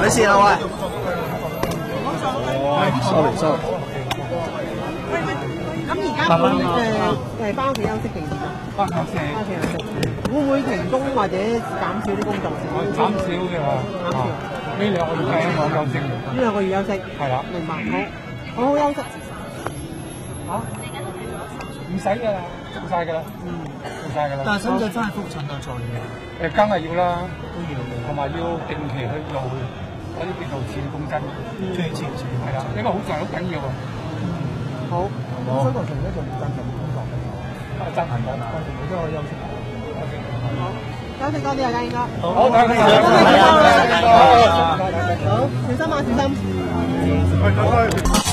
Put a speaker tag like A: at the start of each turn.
A: 咪事啦喂。sorry sorry。
B: 咁而家佢誒誒翻屋企休息定點啊？
C: 翻屋企。
B: 翻屋企休息。會唔會停工或者減少啲工作？
C: 減少嘅喎。
B: 減少。
C: 呢兩個月休息。
B: 呢兩個月休息。
C: 係啦。
B: 明白，好，好好休息。
C: 嚇？唔使㗎啦，做晒㗎啦。嗯，做晒㗎啦。
A: 但係使唔使翻去覆診啊？再嘅？
C: 誒，梗係要啦，都要，同埋要定期去做嗰啲叫做磁共振，
A: 即係磁磁
C: 係啦，呢個好重要，好緊要啊。
B: 好。
A: 咁所以除咗做暫停工作，
C: 啊，暫停緊，
A: 暫停你都可以休息。
B: 好，休息多啲啊，家英哥。
C: 好，多謝
B: 好，小心啊，小心。